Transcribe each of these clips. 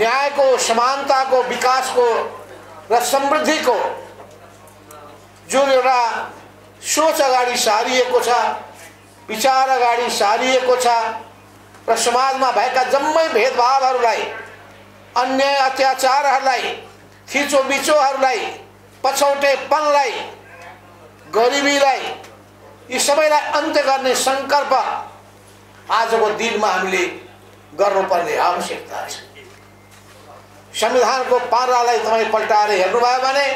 न्यायको समानताको विकासको र समृद्धिको जुन एउटा सोच अगाडि सारिएको छ विचार अगाडि सारिएको छ र समाजमा भएका जम्मै भेदभावहरूलाई अन्याय अत्याचारहरूलाई थिचोमिचोहरूलाई पछौटेपनलाई गरिबीलाई यी सबैलाई अन्त्य गर्ने सङ्कल्प आजको दिनमा हामीले गर्नुपर्ने आवश्यकता छ संविधानको पारालाई तपाईँ पल्टाएर हेर्नुभयो भने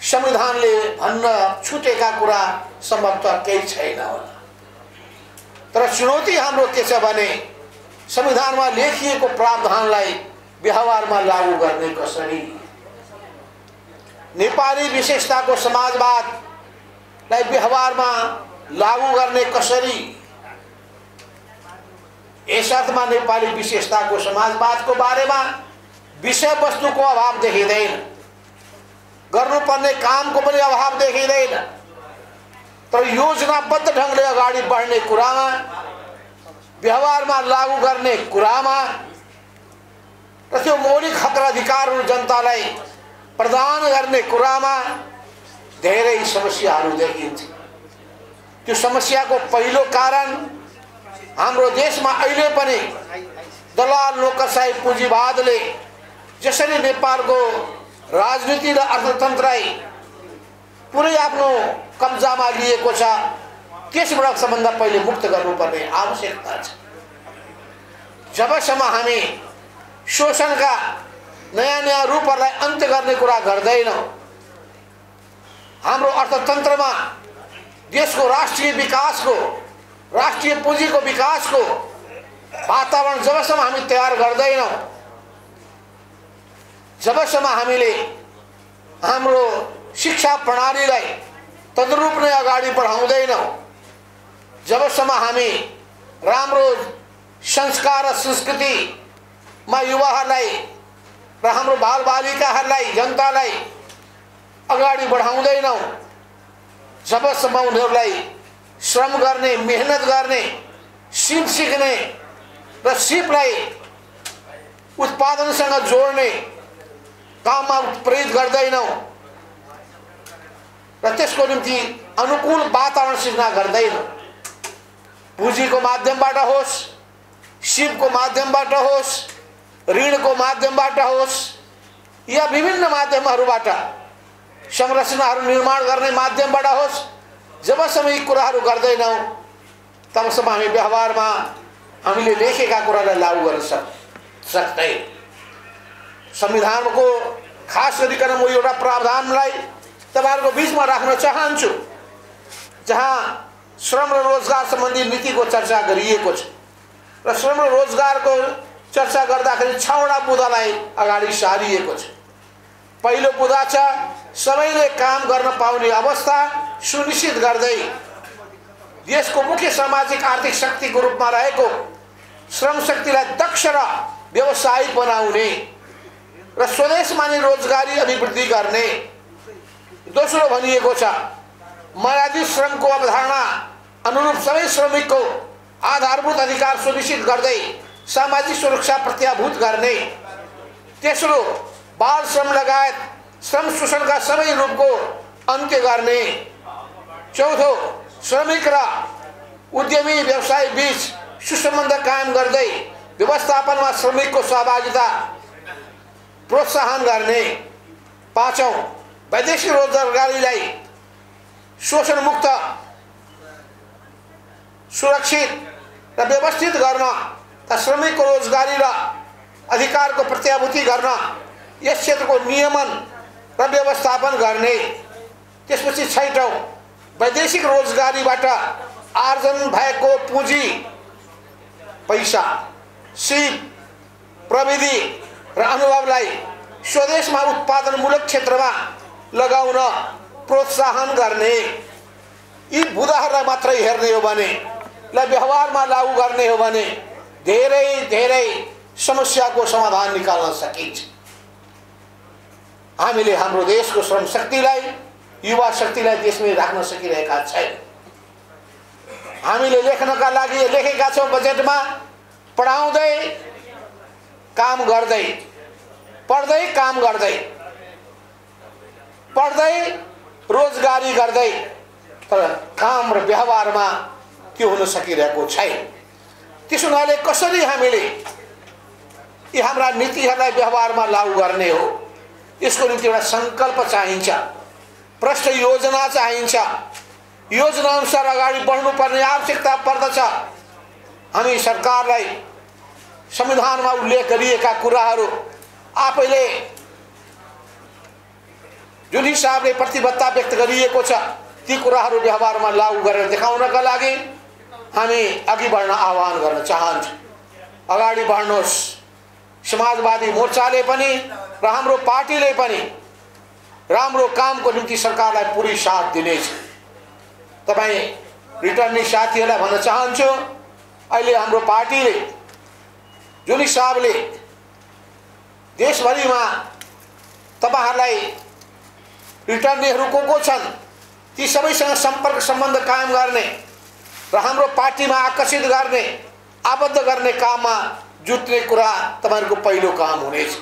संविधानले भन्न छुटेका कुरा सम्भवतः केही छैन होला। तर चुनौती हाम्रो के छ भने संविधानमा लेखिएको प्रावधानलाई व्यवहारमा लागू गर्ने कसरी? नेपाली विशेषताको समाजवादलाई व्यवहारमा लागू गर्ने कसरी? यस अर्थमा नेपाली विशेषताको समाजवादको बारेमा विषयवस्तुको अभाव देखिँदैन। गर्नुपर्ने कामको पनि अभाव देखिँदैन। तर योजनाबद्ध ढङ्गले अगाडि बढ्ने कुरामा व्यवहारमा लागू गर्ने कुरामा र त्यो मौलिक हक र अधिकारहरू जनतालाई प्रदान गर्ने कुरामा धेरै समस्याहरू देखिन्छ। त्यो समस्याको पहिलो कारण हाम्रो देशमा अहिले पनि दलाल लोकशाही पुँजीवादले जसरी नेपालको राजनीति र अर्थतन्त्रलाई पुरै आफ्नो कब्जामा लिएको छ त्यसबाट सबभन्दा पहिले मुक्त गर्नुपर्ने आवश्यकता छ। जबसम्म हामी शोषणका नयाँ नयाँ रूपहरूलाई अन्त्य गर्ने कुरा गर्दैनौँ हाम्रो अर्थतन्त्रमा देशको राष्ट्रिय विकासको राष्ट्रिय पुँजीको विकासको वातावरण जबसम्म हामी तयार गर्दैनौँ जबसम्म हामीले हाम्रो शिक्षा प्रणालीलाई तद्रूप नै अगाडि बढाउँदैनौँ जबसम्म हामी राम्रो संस्कार र संस्कृतिमा युवाहरूलाई र हाम्रो बालबालिकाहरूलाई जनतालाई अगाडि बढाउँदैनौँ जबसम्म उनीहरूलाई श्रम गर्ने मेहनत गर्ने सिप सिक्ने र सिपलाई उत्पादनसँग जोड्ने काममा प्रेरित गर्दैनौँ। र त्यसको निम्ति अनुकूल वातावरण सिर्जना गर्दैनौँ। पुँजीको माध्यमबाट होस् सिपको माध्यमबाट होस् ऋणको माध्यमबाट होस् या विभिन्न माध्यमहरूबाट संरचनाहरू निर्माण गर्ने माध्यमबाट होस् जबसम्म यी कुराहरू गर्दैनौँ तबसम्म हामी व्यवहारमा हामीले लेखेका कुरालाई लागू गर्न सक् सक्दैन संविधानको खास गरिकन म एउटा प्रावधानलाई तपाईँहरूको बिचमा राख्न चाहन्छु जहाँ श्रम र रोजगार सम्बन्धी नीतिको चर्चा गरिएको छ। र श्रम र रोजगारको चर्चा गर्दाखेरि छवटा बुदालाई अगाडि सारिएको छ। पहिलो बुदा छ सबैले काम गर्न पाउने अवस्था सुनिश्चित गर्दै देशको मुख्य सामाजिक आर्थिक शक्तिको रूपमा रहेको श्रम शक्तिलाई दक्ष र व्यवसायिक बनाउने र स्वदेशमा नै रोजगारी अभिवृद्धि गर्ने दोस्रो भनिएको छ मर्यादित श्रमको अवधारणा अनुरूप सबै श्रमिकको आधारभूत अधिकार सुनिश्चित गर्दै सामाजिक सुरक्षा प्रत्याभूत गर्ने। तेस्रो बाल श्रम लगायत श्रम शोषणका सबै रूपको अन्त्य गर्ने। चौथो श्रमिक र उद्यमी व्यवसाय बिच सुसम्बन्ध कायम गर्दै व्यवस्थापनमा श्रमिकको सहभागिता प्रोत्साहन गर्ने पाँचौँ वैदेशिक रोजगारीलाई शोषणमुक्त सुरक्षित र व्यवस्थित गर्न र श्रमिकको रोजगारी र अधिकारको प्रत्याभूति गर्न यस क्षेत्रको नियमन र व्यवस्थापन गर्ने। त्यसपछि छैटौँ वैदेशिक रोजगारीबाट आर्जन भएको पुँजी पैसा सिप प्रविधि र अनुभवलाई स्वदेशमा उत्पादनमूलक क्षेत्रमा लगाउन प्रोत्साहन गर्ने यी बुदाहरूलाई मात्रै हेर्ने हो भने लाई व्यवहारमा लागू गर्ने हो भने धेरै धेरै समस्याको समाधान निकाल्न सकिन्छ। हामीले हाम्रो देशको श्रम शक्तिलाई युवा शक्तिलाई देशमै राख्न सकिरहेका छैन। हामीले लेख्नका लागि लेखेका छौँ बजेटमा पढाउँदै काम गर्दै पढ्दै काम गर्दै पढ्दै रोजगारी गर्दै तर काम र व्यवहारमा त्यो हुन सकिरहेको छैन। त्यस हुनाले कसरी हामीले यी हाम्रा नीतिहरूलाई व्यवहारमा लागू गर्ने हो? यसको निम्ति एउटा सङ्कल्प चाहिन्छ प्रष्ट योजना चाहिन्छ। योजना अनुसार अगाडि बढ्नुपर्ने आवश्यकता पर्दछ। हामी सरकारलाई संविधानमा उल्लेख गरिएका कुराहरू आफैले जुन हिसाबले प्रतिबद्धता व्यक्त गरिएको छ ती कुराहरू व्यवहारमा लागू गरेर देखाउनका लागि हामी अघि बढ्न आह्वान गर्न चाहन्छौँ। अगाडि बढ्नुहोस्। समाजवादी मोर्चाले पनि र हाम्रो पार्टीले पनि राम्रो कामको निम्ति सरकारलाई पुरै साथ दिनेछ। तपाईँ रिटर्निङ साथीहरूलाई भन्न चाहन्छु अहिले हाम्रो पार्टीले जुन हिसाबले देशभरिमा तपाईँहरूलाई रिटर्नीहरू को को छन् ती सबैसँग सम्पर्क सम्बन्ध कायम गर्ने र हाम्रो पार्टीमा आकर्षित गर्ने आबद्ध गर्ने काममा जुट्ने कुरा तपाईँहरूको पहिलो काम हुनेछ।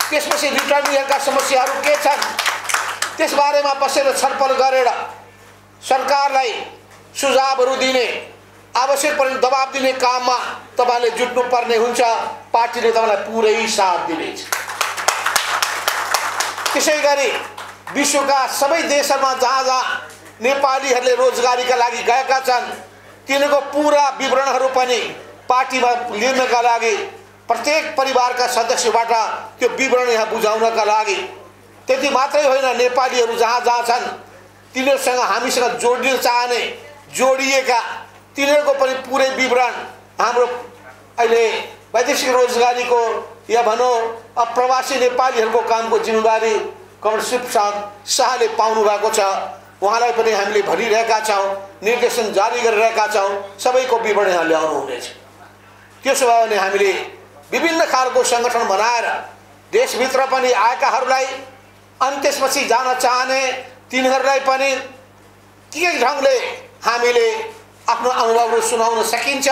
त्यसपछि रिटर्नीहरूका समस्याहरू के छन् त्यसबारेमा बसेर छलफल गरेर सरकारलाई सुझावहरू दिने आवश्यक पर्ने दबाब दिने काममा तपाईँले जुट्नुपर्ने हुन्छ पार्टीले तपाईँलाई पुरै साथ दिनेछ। त्यसै गरी विश्वका सबै देशहरूमा जहाँ जहाँ नेपालीहरूले रोजगारीका लागि गएका छन् तिनीहरूको पुरा विवरणहरू पनि पार्टीमा लिनका लागि प्रत्येक परिवारका सदस्यबाट त्यो विवरण यहाँ बुझाउनका लागि। त्यति मात्रै होइन नेपालीहरू जहाँ जहाँ छन् तिनीहरूसँग हामीसँग जोडिन चाहने जोडिएका तिनीहरूको पनि पुरै विवरण हाम्रो अहिले वैदेशिक रोजगारीको या भनौँ प्रवासी नेपालीहरूको कामको जिम्मेवारी कमल शिवप्रसाद शाहले पाउनु भएको छ। उहाँलाई पनि हामीले भनिरहेका छौँ निर्देशन जारी गरिरहेका छौँ सबैको विवरण यहाँ ल्याउनु हुनेछ त्यसो भयो भने हामीले विभिन्न खालको सङ्गठन बनाएर देशभित्र पनि आएकाहरूलाई अनि त्यसपछि जान चाहने तिनीहरूलाई पनि के ढङ्गले हामीले आफ्नो अनुभवहरू सुनाउन सकिन्छ